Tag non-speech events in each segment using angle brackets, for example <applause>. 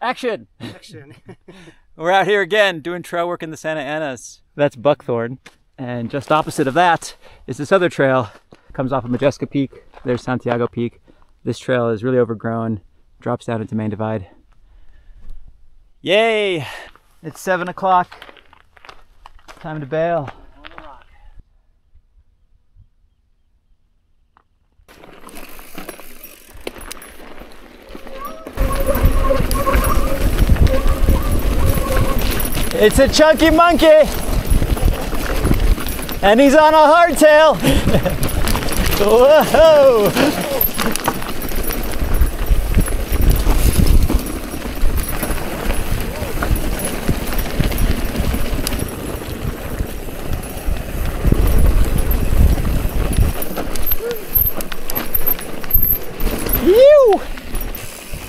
Action! Action. <laughs> We're out here again doing trail work in the Santa Anas. That's Buckthorn. And just opposite of that is this other trail. Comes off of Modjeska Peak. There's Santiago Peak. This trail is really overgrown, drops down into Main Divide. Yay! It's seven o'clock. Time to bail. It's a chunky monkey. And he's on a hardtail. <laughs> Whoa! You!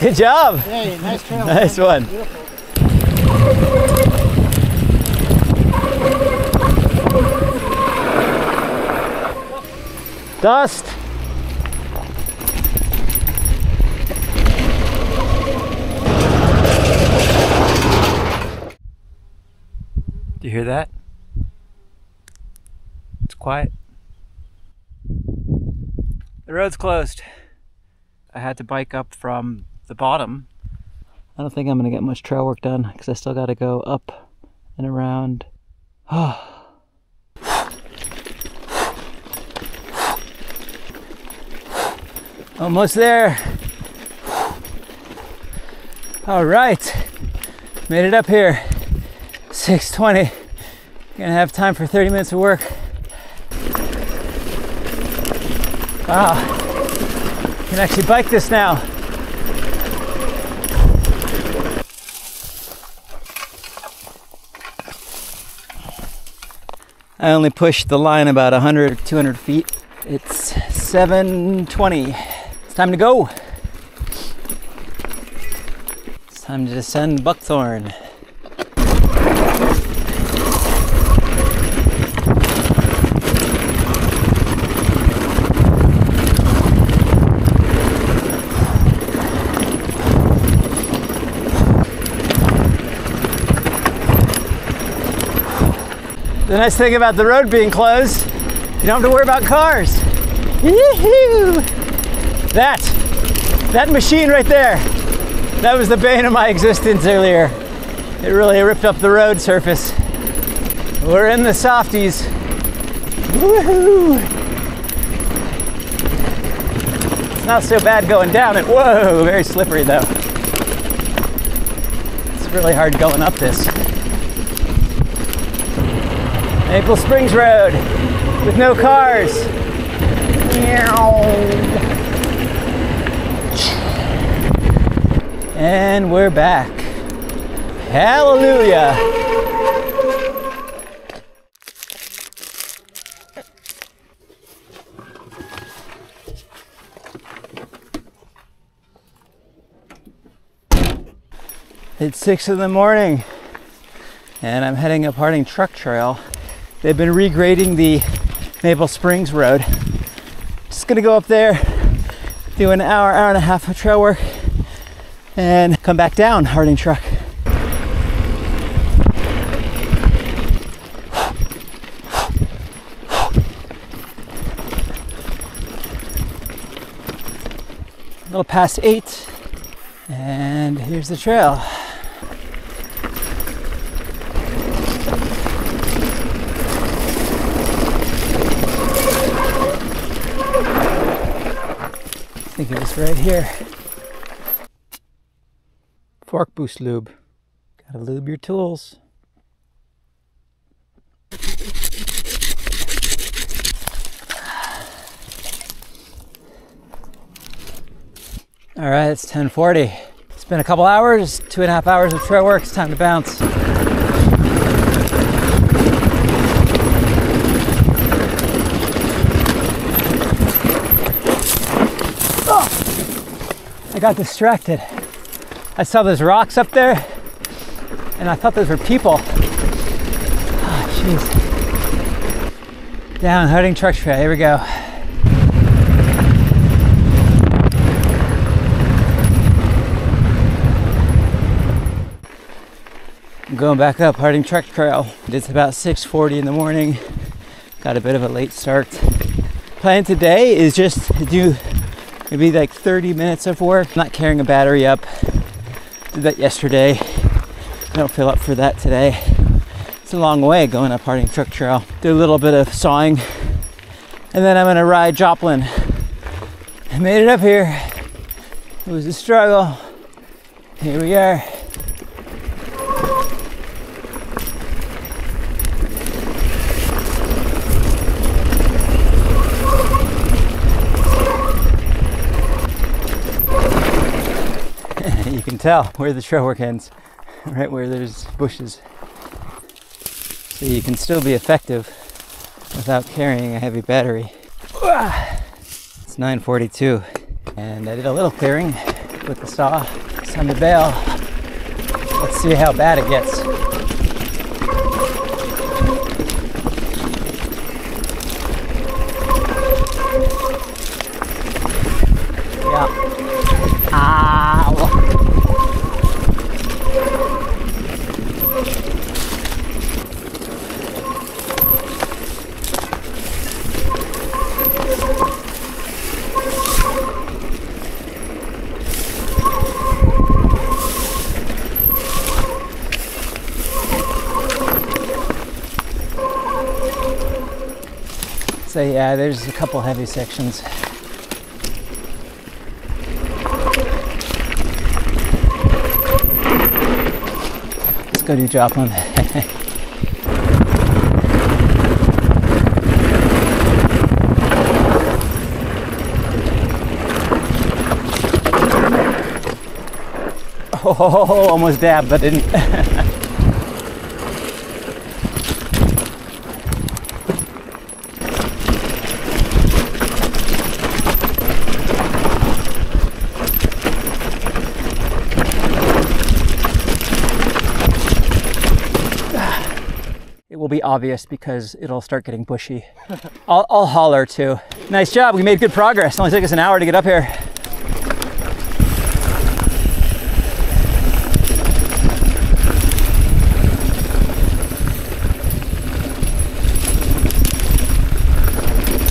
Good job. Hey, nice trail. Nice one. Beautiful. Dust. Do you hear that? It's quiet. The road's closed. I had to bike up from the bottom. I don't think I'm gonna get much trail work done because I still gotta go up and around. <sighs> Ah. Almost there. All right, made it up here. 6:20. Gonna have time for 30 minutes of work. Wow, can actually bike this now. I only pushed the line about 100 or 200 feet. It's 7:20. It's time to go. It's time to descend Buckthorn. The nice thing about the road being closed, you don't have to worry about cars. Yee-hoo! That, that machine right there, that was the bane of my existence earlier. It really ripped up the road surface. We're in the softies. Woohoo! It's not so bad going down it. Whoa, very slippery though. It's really hard going up this. Maple Springs Road with no cars. And we're back. Hallelujah. It's six in the morning and I'm heading up Harding Truck Trail. They've been regrading the Maple Springs Road. Just gonna go up there, do an hour, hour and a half of trail work, and come back down Harding Truck. A little past eight, and here's the trail. I think it was right here. Fork boost lube. Gotta lube your tools. All right, it's 1040. It's been a couple hours, two and a half hours of trail work. It's time to bounce. Oh, I got distracted. I saw those rocks up there and I thought those were people. Oh, jeez. Down, Harding Truck Trail. Here we go. I'm going back up Harding Truck Trail. It's about 6:40 in the morning. Got a bit of a late start. Plan today is just to do maybe like 30 minutes of work. Not carrying a battery up. Did that yesterday. I don't feel up for that today. It's a long way going up Harding Truck Trail. Do a little bit of sawing, and then I'm gonna ride Joplin. I made it up here. It was a struggle. Here we are. you can tell where the trail work ends, <laughs> right where there's bushes. So you can still be effective without carrying a heavy battery. <sighs> It's 9:42, and I did a little clearing with the saw. It's time to bail. Let's see how bad it gets. Yeah. Ow. So yeah, there's a couple heavy sections. Let's go to Joplin. <laughs> oh, almost dabbed, but didn't. <laughs> will be obvious because it'll start getting bushy. <laughs> I'll, I'll holler too. Nice job. We made good progress. It only took us an hour to get up here.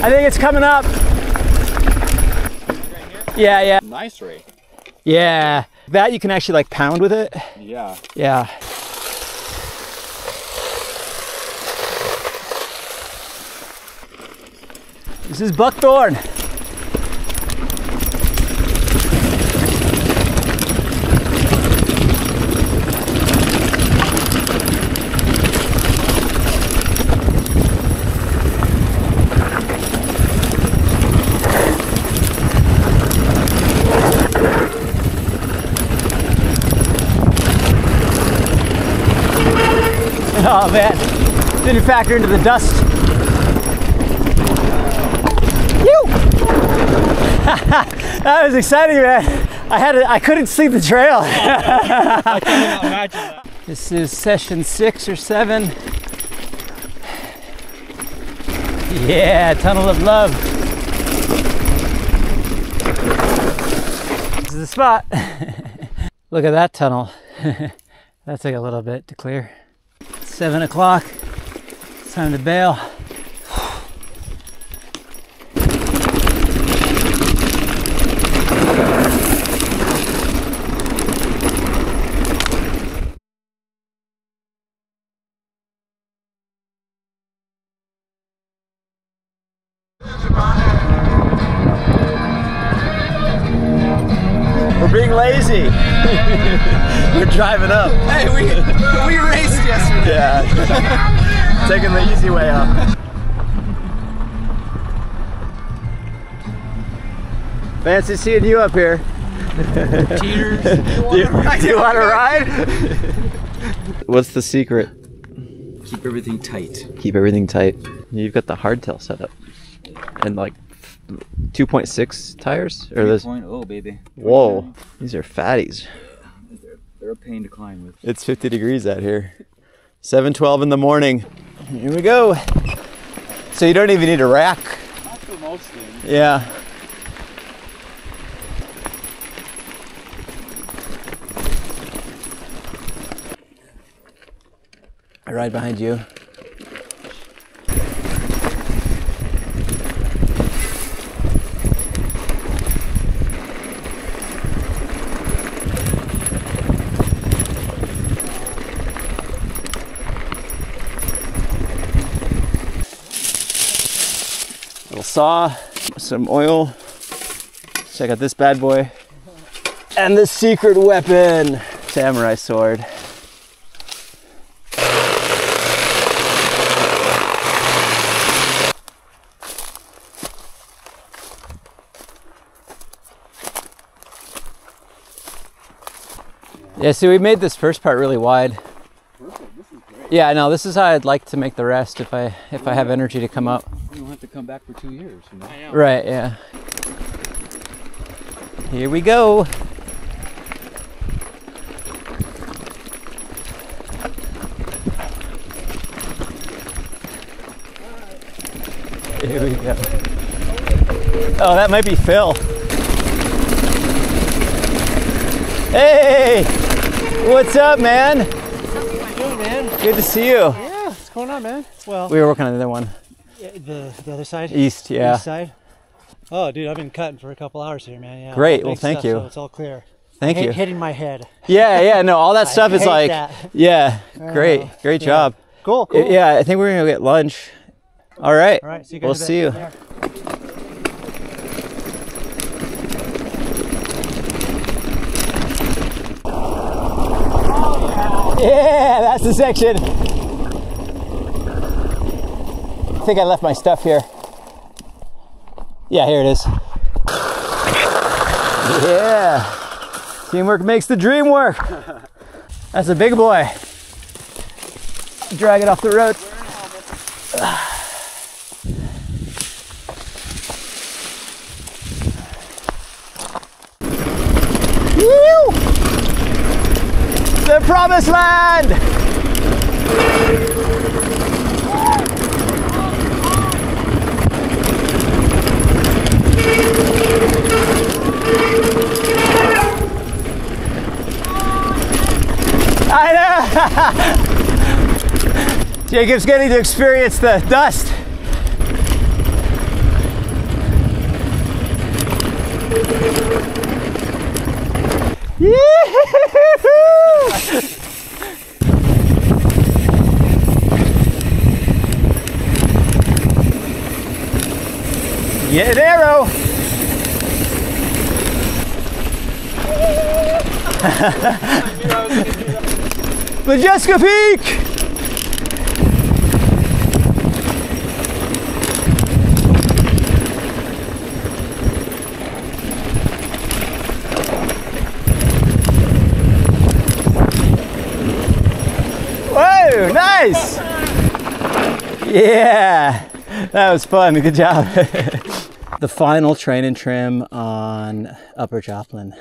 I think it's coming up. Yeah, yeah, Nice ray. yeah. That you can actually like pound with it. Yeah. Yeah. Is buckthorn. Oh man, didn't factor into the dust. <laughs> that was exciting, man. I had to, I couldn't see the trail. <laughs> This is session six or seven. Yeah, tunnel of love. This is the spot. <laughs> Look at that tunnel. that took a little bit to clear. Seven o'clock. It's time to bail. <laughs> Taking the easy way up. Fancy seeing you up here. Cheaters. <laughs> Do you, do you want to ride? What's the secret? Keep everything tight. Keep everything tight. You've got the hardtail set up. And like 2.6 tires? Or this? 3.0, baby. Whoa. These are fatties. They're a pain to climb with. It's 50 degrees out here. 7:12 in the morning. Here we go. So you don't even need a rack. Yeah. I ride behind you. Saw, some oil. Check out this bad boy. And the secret weapon, samurai sword. Yeah, see, we made this first part really wide. Yeah, I know. This is how I'd like to make the rest if I if I have energy to come up. Come back for two years, you know? Right, yeah. Here we go. Here we go. Oh, that might be Phil. Hey! What's up, man? Good, man. Good to see you. Yeah, what's going on, man? Well, We were working on the other one. The the other side, East, yeah. east side. Oh, dude, I've been cutting for a couple hours here, man. Yeah. Great, well, thank stuff, you. So it's all clear. Thank you. Hitting my head. Yeah, yeah, no, all that <laughs> stuff is like, that. yeah, <laughs> great, great yeah. job. Cool, I- Yeah, I think we're gonna go get lunch. All right. All right, see you guys. We'll in a bit. see you. Yeah. Yeah, that's the section. I think I left my stuff here. Yeah, here it is. Yeah. Teamwork makes the dream work. That's a big boy. Drag it off the road. The promised land! I know! <laughs> Jacob's getting to experience the dust. <laughs> Get an arrow. <laughs> Modjeska Peak. Whoa, nice. Yeah, that was fun. Good job. <laughs> the final train and trim on Upper Joplin.